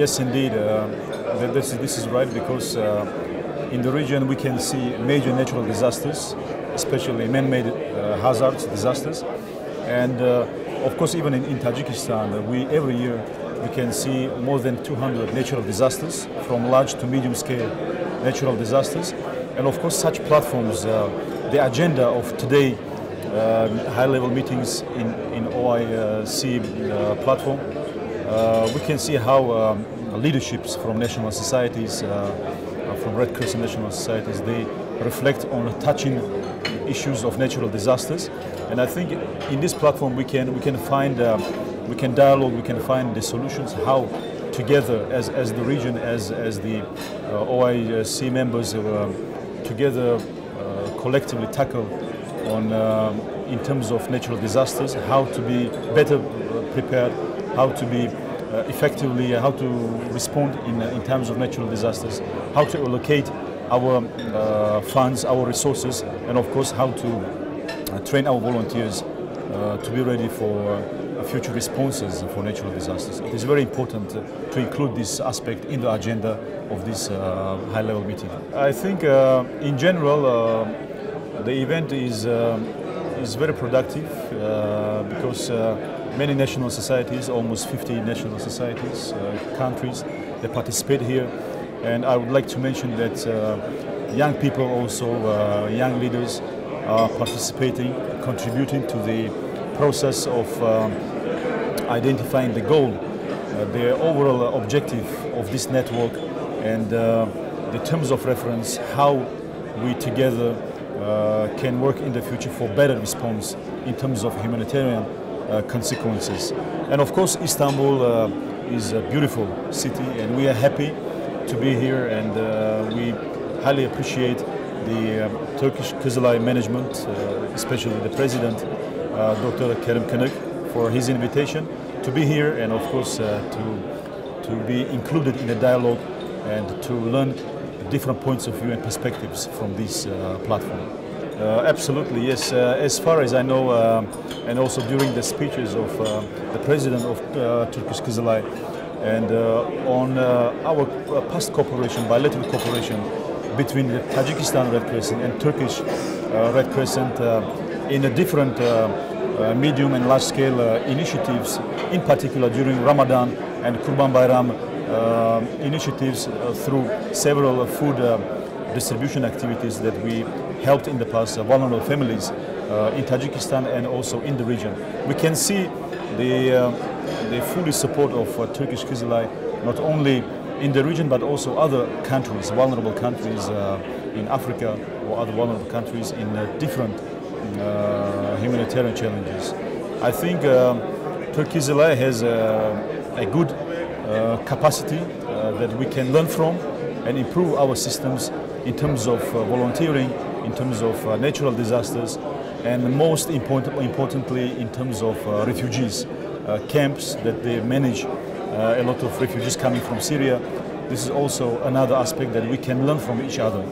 Yes, indeed. Uh, this, this, is right because uh, in the region we can see major natural disasters, especially man-made uh, hazards, disasters. And uh, of course, even in, in Tajikistan, we every year we can see more than 200 natural disasters, from large to medium scale natural disasters. And of course, such platforms, uh, the agenda of today, uh, high-level meetings in, in OIC uh, platform, uh, we can see how um, leaderships from national societies, uh, from Red Crescent national societies, they reflect on touching issues of natural disasters. And I think in this platform we can we can find uh, we can dialogue, we can find the solutions how together as, as the region, as, as the uh, OIC members uh, together uh, collectively tackle on uh, in terms of natural disasters, how to be better prepared, how to be uh, effectively uh, how to respond in, uh, in terms of natural disasters, how to allocate our uh, funds, our resources, and of course how to uh, train our volunteers uh, to be ready for future responses for natural disasters. It is very important to include this aspect in the agenda of this high-level meeting. I think in general the event is um, is very productive uh, because uh, many national societies, almost 50 national societies, uh, countries, they participate here. And I would like to mention that uh, young people also, uh, young leaders are participating, contributing to the process of um, identifying the goal, the overall objective of this network and the terms of reference, how we together uh, can work in the future for better response in terms of humanitarian uh, consequences. And of course, Istanbul uh, is a beautiful city, and we are happy to be here, and we highly appreciate the uh, Turkish Kızılay management, uh, especially the president, uh, Dr. Kerim Kınık, for his invitation to be here and of course to, to be included in the dialogue and to learn different points of view and perspectives from this platform. Uh, absolutely, yes. Uh, as far as I know, uh, and also during the speeches of the president of Turkish Kızılay, and on our past cooperation, bilateral cooperation between the Tajikistan Red Crescent and Turkish Red Crescent in a different uh, medium and large scale uh, initiatives, in particular during Ramadan and Kurban Bayram uh, initiatives through several food distribution activities that we helped in the past uh, vulnerable families uh, in Tajikistan and also in the region. We can see the, uh, the fully support of Turkish Kızılay not only in the region but also other countries, vulnerable countries in Africa or other vulnerable countries in different humanitarian challenges. I think um, Turkey has a, good uh, capacity uh, that we can learn from and improve our systems in terms of uh, volunteering, in terms of uh, natural disasters, and most important, importantly in terms of uh, refugees, camps that they manage a lot of refugees coming from Syria. This is also another aspect that we can learn from each other.